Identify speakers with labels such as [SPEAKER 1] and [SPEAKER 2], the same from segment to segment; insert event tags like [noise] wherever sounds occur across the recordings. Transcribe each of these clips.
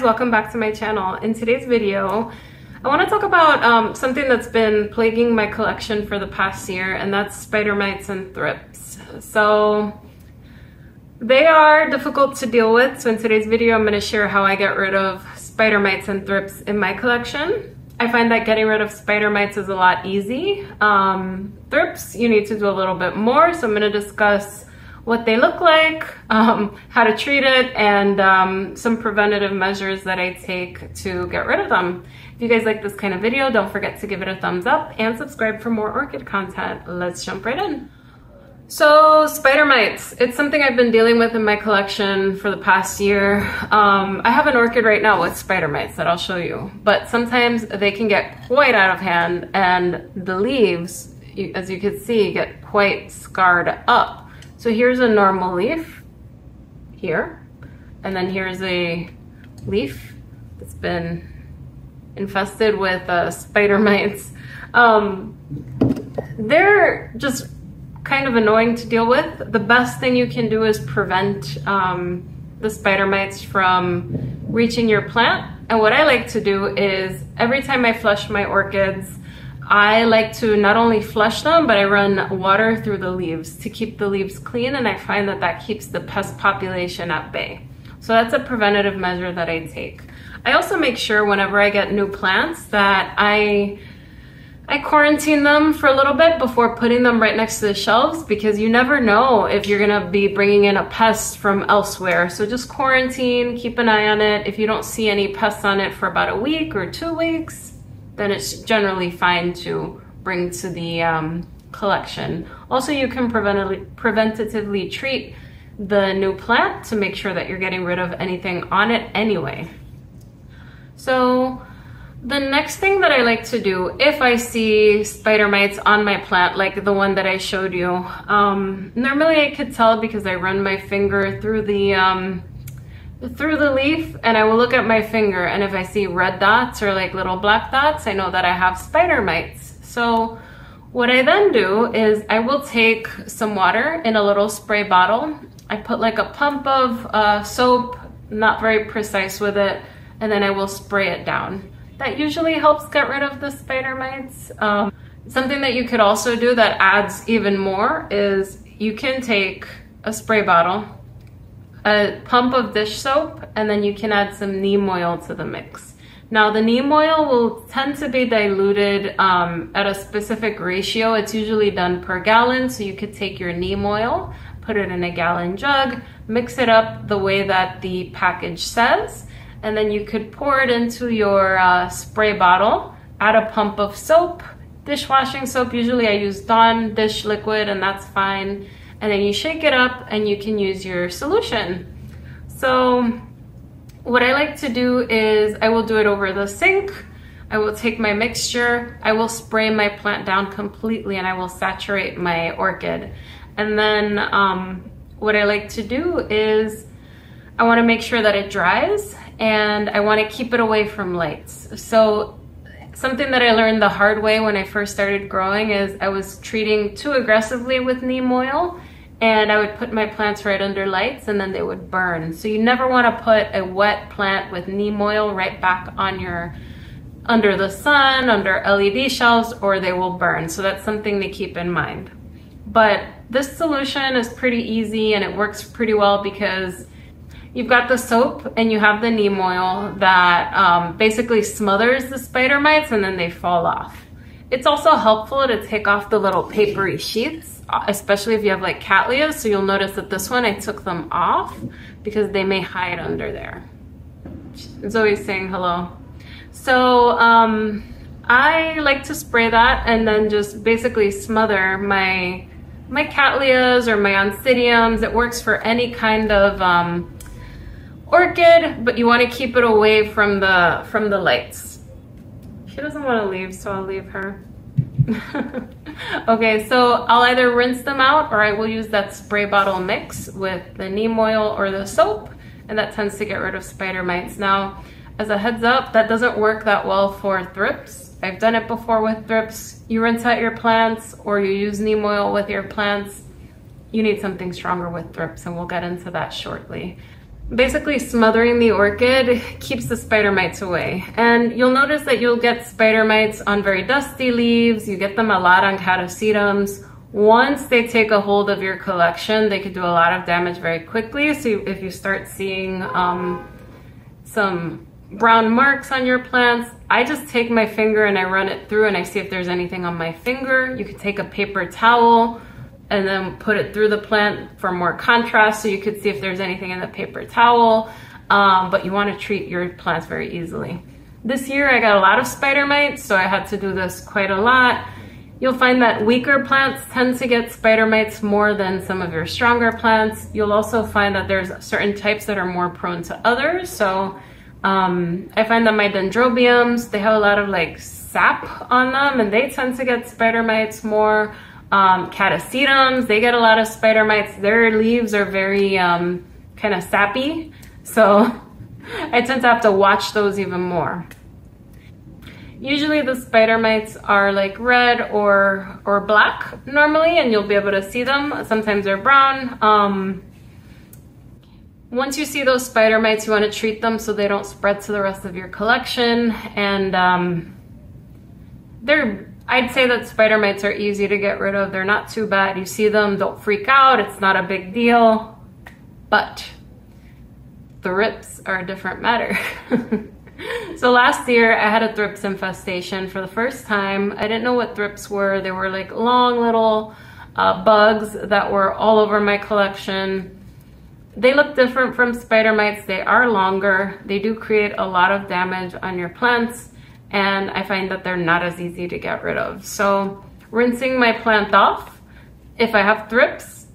[SPEAKER 1] guys, welcome back to my channel. In today's video, I want to talk about um, something that's been plaguing my collection for the past year, and that's spider mites and thrips. So they are difficult to deal with, so in today's video I'm going to share how I get rid of spider mites and thrips in my collection. I find that getting rid of spider mites is a lot easy. Um, thrips, you need to do a little bit more, so I'm going to discuss what they look like, um, how to treat it, and um, some preventative measures that I take to get rid of them. If you guys like this kind of video, don't forget to give it a thumbs up and subscribe for more orchid content. Let's jump right in. So spider mites, it's something I've been dealing with in my collection for the past year. Um, I have an orchid right now with spider mites that I'll show you, but sometimes they can get quite out of hand and the leaves, as you can see, get quite scarred up. So here's a normal leaf here, and then here's a leaf that's been infested with uh, spider mites. Um, they're just kind of annoying to deal with. The best thing you can do is prevent um, the spider mites from reaching your plant. And what I like to do is every time I flush my orchids, I like to not only flush them, but I run water through the leaves to keep the leaves clean and I find that that keeps the pest population at bay. So that's a preventative measure that I take. I also make sure whenever I get new plants that I I quarantine them for a little bit before putting them right next to the shelves because you never know if you're gonna be bringing in a pest from elsewhere. So just quarantine, keep an eye on it. If you don't see any pests on it for about a week or two weeks, then it's generally fine to bring to the um, collection. Also, you can preventatively treat the new plant to make sure that you're getting rid of anything on it anyway. So the next thing that I like to do if I see spider mites on my plant, like the one that I showed you, um, normally I could tell because I run my finger through the um, through the leaf and I will look at my finger and if I see red dots or like little black dots, I know that I have spider mites. So what I then do is I will take some water in a little spray bottle. I put like a pump of uh, soap, not very precise with it, and then I will spray it down. That usually helps get rid of the spider mites. Um, something that you could also do that adds even more is you can take a spray bottle, a pump of dish soap, and then you can add some neem oil to the mix. Now the neem oil will tend to be diluted um, at a specific ratio. It's usually done per gallon, so you could take your neem oil, put it in a gallon jug, mix it up the way that the package says, and then you could pour it into your uh, spray bottle, add a pump of soap, dishwashing soap. Usually I use Dawn dish liquid and that's fine and then you shake it up and you can use your solution. So what I like to do is I will do it over the sink. I will take my mixture, I will spray my plant down completely and I will saturate my orchid. And then um, what I like to do is I wanna make sure that it dries and I wanna keep it away from lights. So something that I learned the hard way when I first started growing is I was treating too aggressively with neem oil and I would put my plants right under lights and then they would burn. So you never want to put a wet plant with neem oil right back on your under the sun, under LED shelves, or they will burn. So that's something to keep in mind. But this solution is pretty easy and it works pretty well because you've got the soap and you have the neem oil that um, basically smothers the spider mites and then they fall off. It's also helpful to take off the little papery sheaths, especially if you have like cattleyas. So you'll notice that this one, I took them off because they may hide under there. Zoe's saying hello. So um, I like to spray that and then just basically smother my my cattleyas or my oncidiums. It works for any kind of um, orchid, but you want to keep it away from the from the lights. She doesn't want to leave, so I'll leave her. [laughs] okay, so I'll either rinse them out or I will use that spray bottle mix with the neem oil or the soap, and that tends to get rid of spider mites. Now, as a heads up, that doesn't work that well for thrips. I've done it before with thrips. You rinse out your plants or you use neem oil with your plants. You need something stronger with thrips, and we'll get into that shortly. Basically smothering the orchid keeps the spider mites away. And you'll notice that you'll get spider mites on very dusty leaves. You get them a lot on catasetums. Once they take a hold of your collection, they could do a lot of damage very quickly. So if you start seeing um, some brown marks on your plants, I just take my finger and I run it through and I see if there's anything on my finger. You could take a paper towel and then put it through the plant for more contrast so you could see if there's anything in the paper towel. Um, but you want to treat your plants very easily. This year I got a lot of spider mites, so I had to do this quite a lot. You'll find that weaker plants tend to get spider mites more than some of your stronger plants. You'll also find that there's certain types that are more prone to others. So um, I find that my dendrobiums, they have a lot of like sap on them and they tend to get spider mites more. Um, catasetums, they get a lot of spider mites. Their leaves are very um, kind of sappy. So [laughs] I tend to have to watch those even more. Usually the spider mites are like red or or black normally and you'll be able to see them. Sometimes they're brown. Um, once you see those spider mites, you want to treat them so they don't spread to the rest of your collection. And um, they're, I'd say that spider mites are easy to get rid of. They're not too bad. You see them, don't freak out. It's not a big deal. But thrips are a different matter. [laughs] so last year I had a thrips infestation for the first time. I didn't know what thrips were. They were like long little uh, bugs that were all over my collection. They look different from spider mites. They are longer. They do create a lot of damage on your plants and I find that they're not as easy to get rid of. So rinsing my plant off, if I have thrips,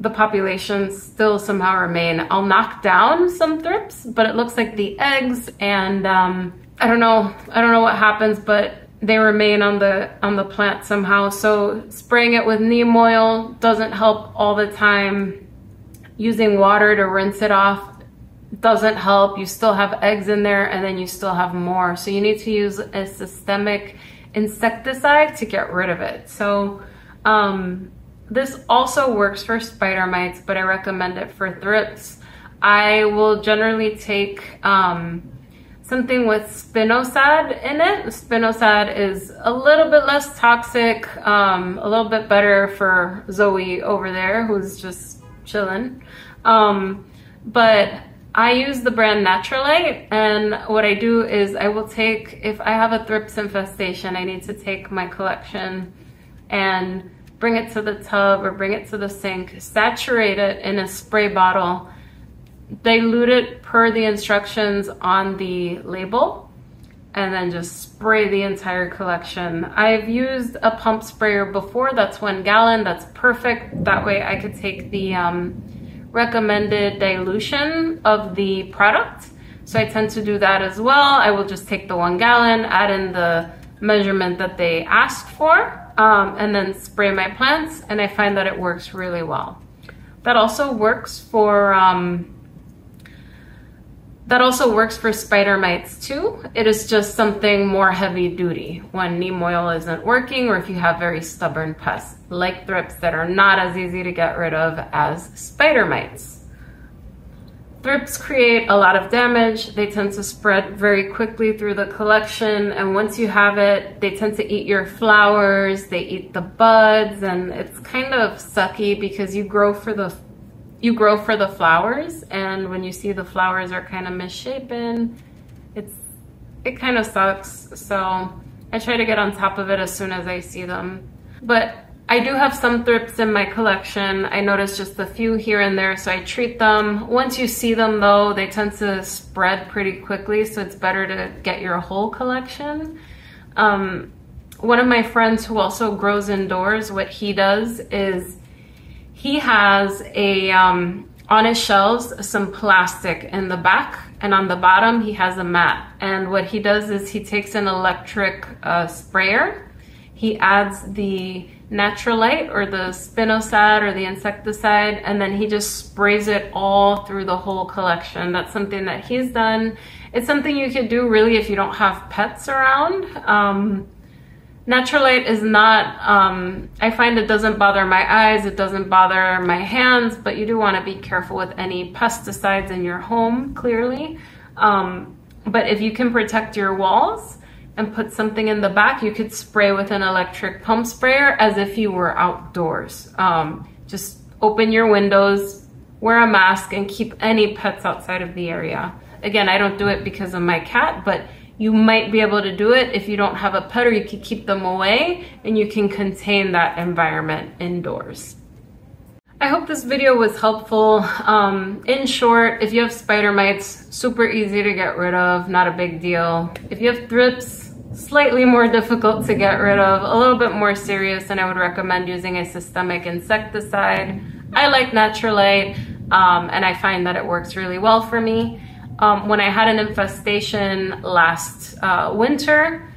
[SPEAKER 1] the populations still somehow remain. I'll knock down some thrips, but it looks like the eggs and um, I don't know, I don't know what happens, but they remain on the on the plant somehow. So spraying it with neem oil doesn't help all the time using water to rinse it off doesn't help. You still have eggs in there and then you still have more. So you need to use a systemic insecticide to get rid of it. So um, this also works for spider mites, but I recommend it for thrips. I will generally take um, something with spinosad in it. Spinosad is a little bit less toxic, um, a little bit better for Zoe over there who's just chilling. Um, but I use the brand Naturalyte and what I do is I will take, if I have a thrips infestation, I need to take my collection and bring it to the tub or bring it to the sink, saturate it in a spray bottle, dilute it per the instructions on the label, and then just spray the entire collection. I've used a pump sprayer before, that's one gallon, that's perfect. That way I could take the um, recommended dilution of the product. So I tend to do that as well. I will just take the one gallon, add in the measurement that they asked for, um, and then spray my plants, and I find that it works really well. That also works for um, that also works for spider mites too. It is just something more heavy duty when neem oil isn't working or if you have very stubborn pests like thrips that are not as easy to get rid of as spider mites. Thrips create a lot of damage. They tend to spread very quickly through the collection and once you have it, they tend to eat your flowers, they eat the buds and it's kind of sucky because you grow for the you grow for the flowers and when you see the flowers are kind of misshapen, it's it kind of sucks. So I try to get on top of it as soon as I see them. But I do have some thrips in my collection. I notice just a few here and there, so I treat them. Once you see them though, they tend to spread pretty quickly, so it's better to get your whole collection. Um, one of my friends who also grows indoors, what he does is he has a, um, on his shelves, some plastic in the back and on the bottom he has a mat. And what he does is he takes an electric uh, sprayer, he adds the Naturalyte or the spinosad or the insecticide and then he just sprays it all through the whole collection. That's something that he's done. It's something you could do really if you don't have pets around. Um, Naturalyte is not, um, I find it doesn't bother my eyes, it doesn't bother my hands, but you do want to be careful with any pesticides in your home, clearly. Um, but if you can protect your walls and put something in the back, you could spray with an electric pump sprayer as if you were outdoors. Um, just open your windows, wear a mask, and keep any pets outside of the area. Again, I don't do it because of my cat, but you might be able to do it if you don't have a pet or you can keep them away and you can contain that environment indoors. I hope this video was helpful. Um, in short, if you have spider mites, super easy to get rid of, not a big deal. If you have thrips, slightly more difficult to get rid of, a little bit more serious, and I would recommend using a systemic insecticide. I like Naturalyte, um, and I find that it works really well for me. Um, when I had an infestation last uh, winter,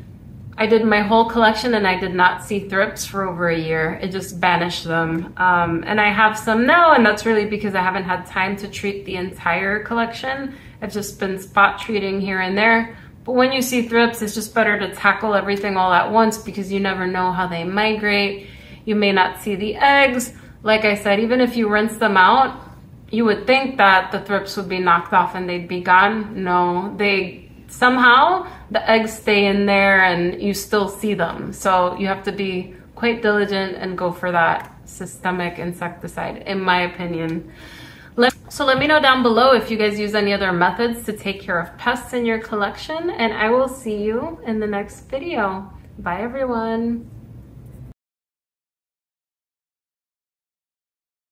[SPEAKER 1] I did my whole collection and I did not see thrips for over a year. It just banished them. Um, and I have some now, and that's really because I haven't had time to treat the entire collection. I've just been spot treating here and there. But when you see thrips, it's just better to tackle everything all at once because you never know how they migrate. You may not see the eggs. Like I said, even if you rinse them out, you would think that the thrips would be knocked off and they'd be gone. No, they somehow the eggs stay in there and you still see them. So you have to be quite diligent and go for that systemic insecticide, in my opinion. Let, so let me know down below if you guys use any other methods to take care of pests in your collection and I will see you in the next video. Bye everyone.